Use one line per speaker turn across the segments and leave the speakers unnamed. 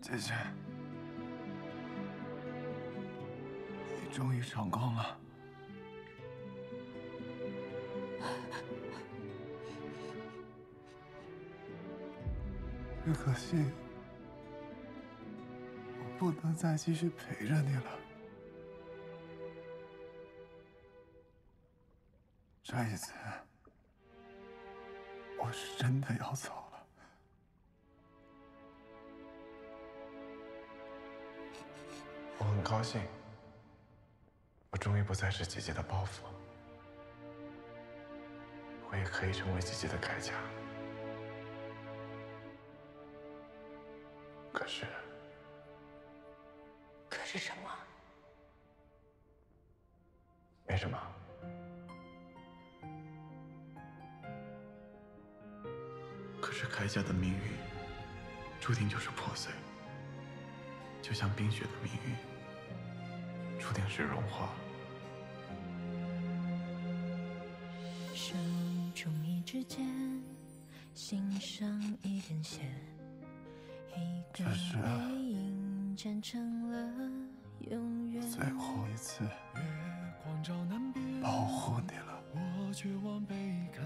姐姐，你终于成功了。只可惜，我不能再继续陪着你了。这一次，我是真的要走我很高兴，我终于不再是姐姐的包袱，我也可以成为姐姐的铠甲。可是，
可是什么？
没什么。可是铠甲的命运，注定就是破碎，就像冰雪的命运，注定是融化。
手中一支箭，心上一根线，一个背影站成了永远。
最后一次保护你了。
我绝望背看，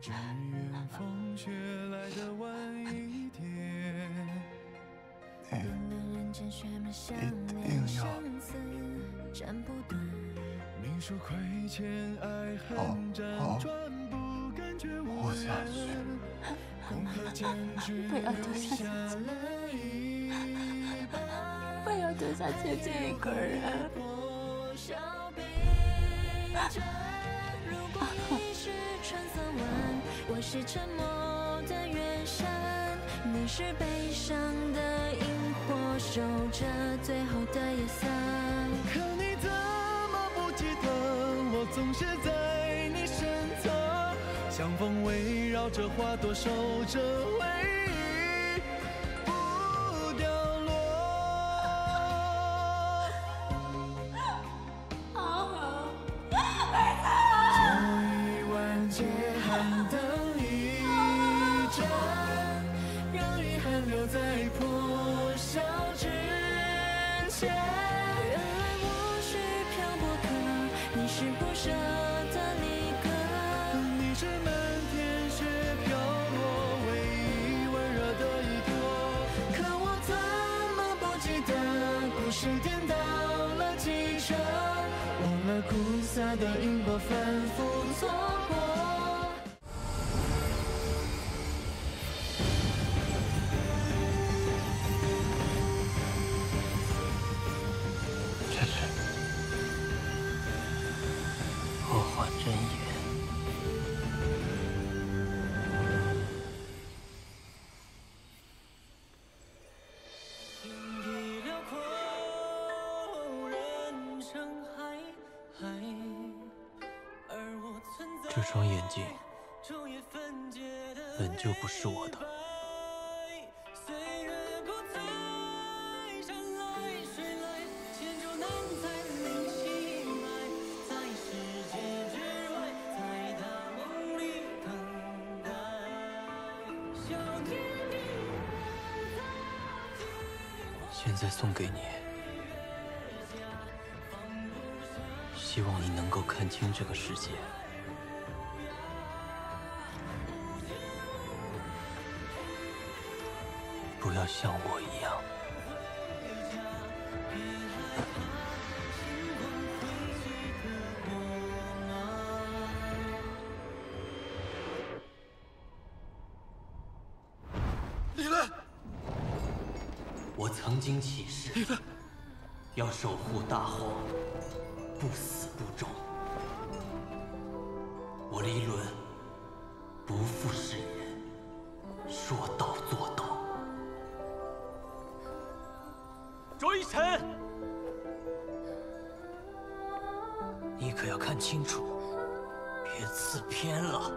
只愿风雪来得晚一
定要
命数亏欠，爱恨辗转，不感觉
活下去。
不要丢下姐姐，不要丢下姐姐一个人。
如果你是我是沉默的远山，你是悲伤的守着最后的夜色。
可你怎么不记得，我总是在你身侧，像风围绕着花朵，守着回忆苦涩的因果反复错过。
这
双眼睛本就不是我的。现在送给你，希望你能够看清这个世界。不要像我一样。
李伦，
我曾经起誓，要守护大荒，不死不终。我李伦不负誓言，说到做到。卓一晨，你可要看清楚，别刺偏了。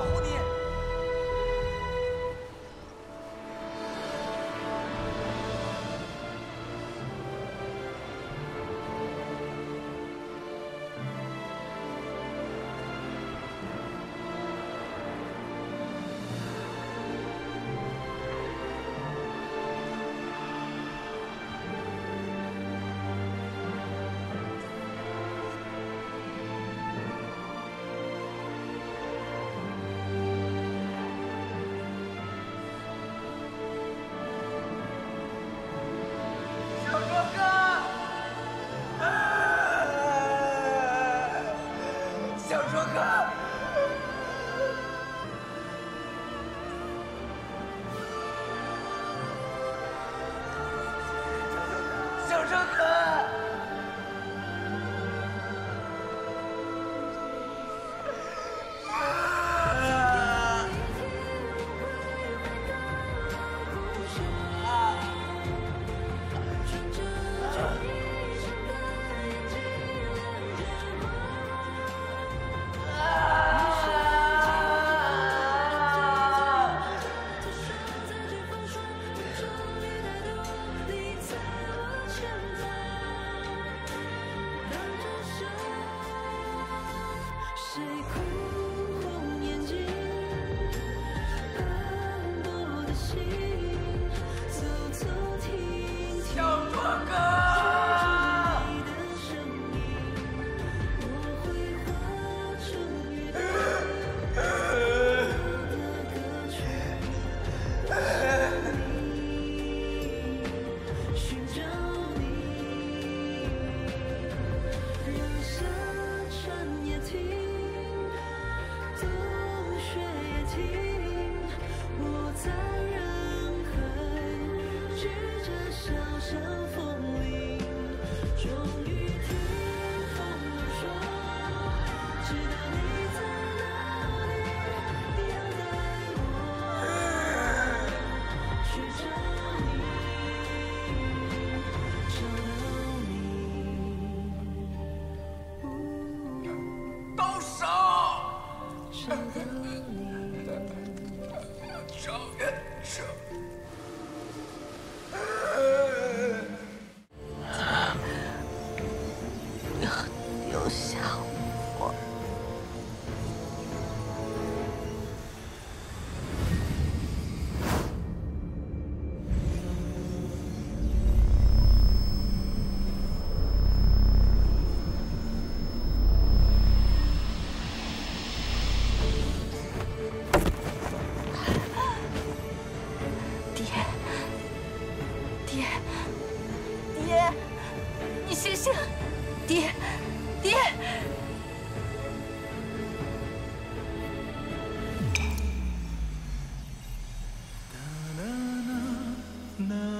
保护你。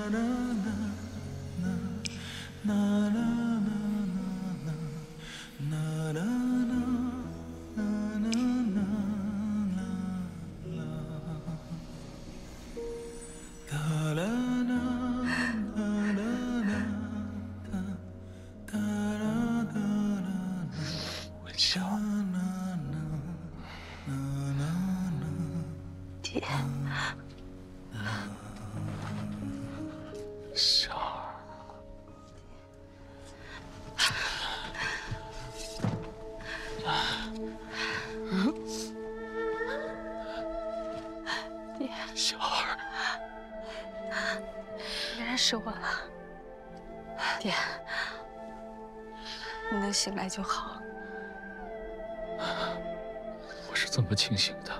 文小儿，
爹，
小儿，
你认识我了。爹，你能醒来就好。
我是怎么清醒的？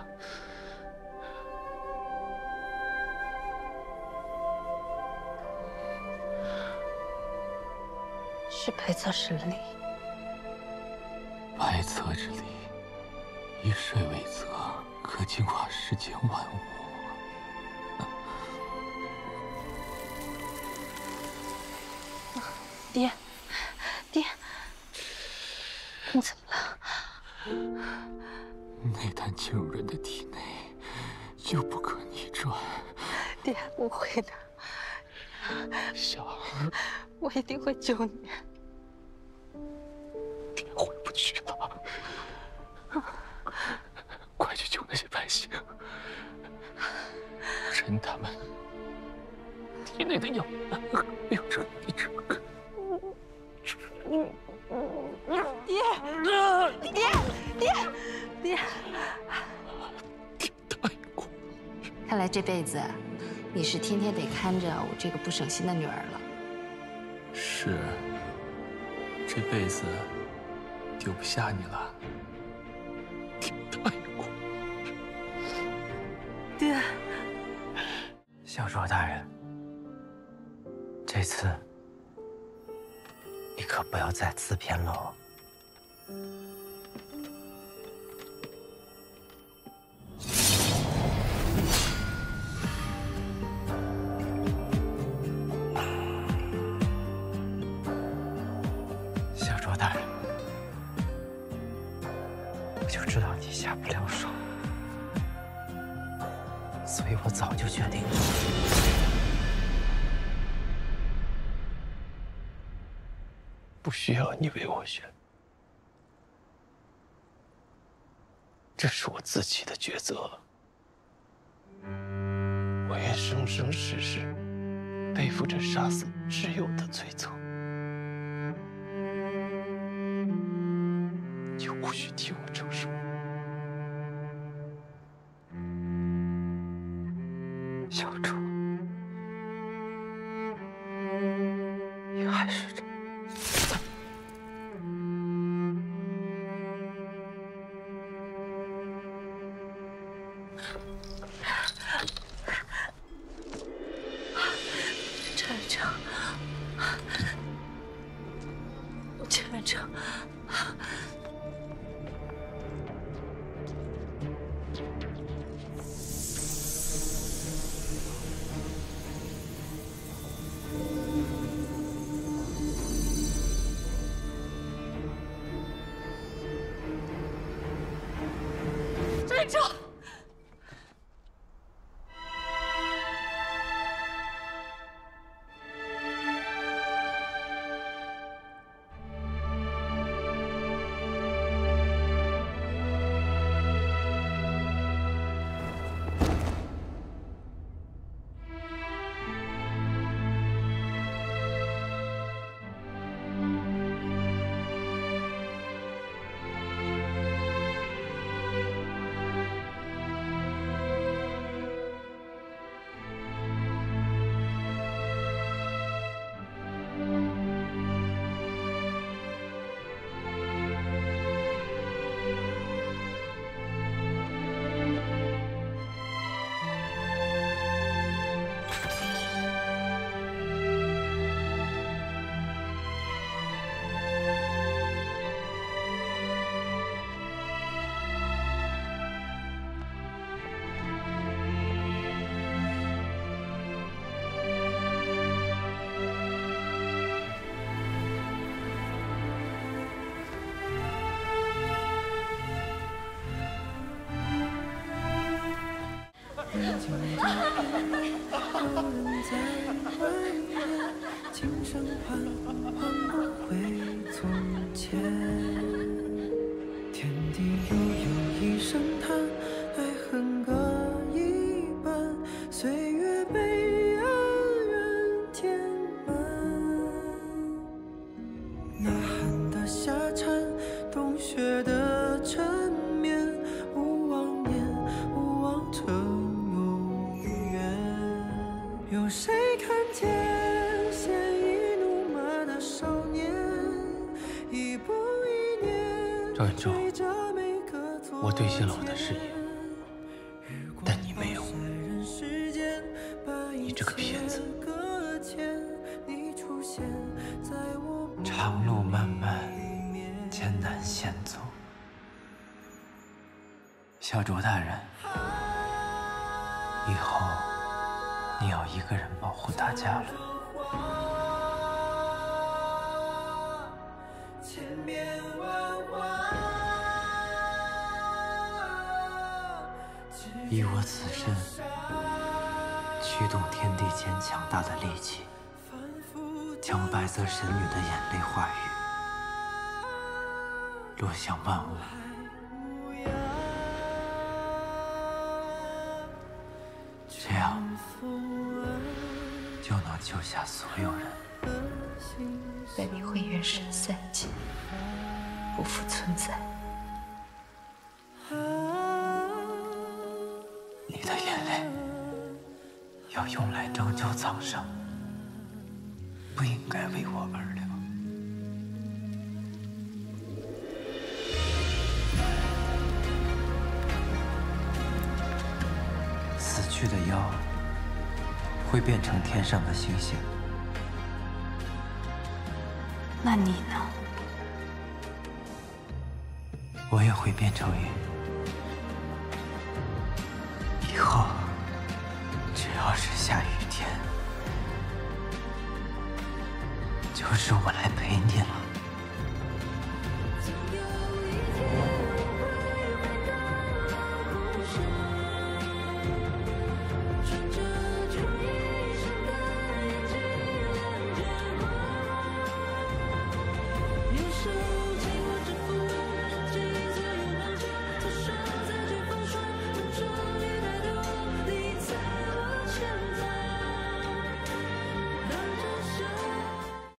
是白侧之力，
白侧之力，以水为泽，可净化世间万物。
爹，爹，你怎么了？
内丹进入人的体内，就不可逆转。
爹，不会的，
小儿，
我一定会救你。
去了，快去救那些百姓，趁他们体内的药流成一整个。
爹，爹，爹，爹！
答应过，
看来这辈子你是天天得看着我这个不省心的女儿了。
是，这辈子丢不下你了。答应过。
爹，
小卓大人，这次你可不要再自偏喽。就知道你下不了手，所以我早就决定了。
不需要你为我选，这是我自己的抉择。我愿生生世世背负着杀死挚友的罪责，
小卓，
天地悠悠一声叹，
我兑现了我的誓言，但你没有。
你
这个骗子！
长路漫漫，艰难险阻。小卓大人，以我此身，驱动天地间强大的力气，将白色神女的眼泪化雨，落向万物。这样就能救下所有人。
在你会原神散尽，不复存在。
要用来拯救苍生，不应该为我而流。死去的妖会变成天上的星星，
那你呢？
我也会变成云。下雨天，就是我来陪你了。